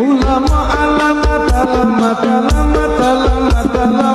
ulama alama talama talama talama talama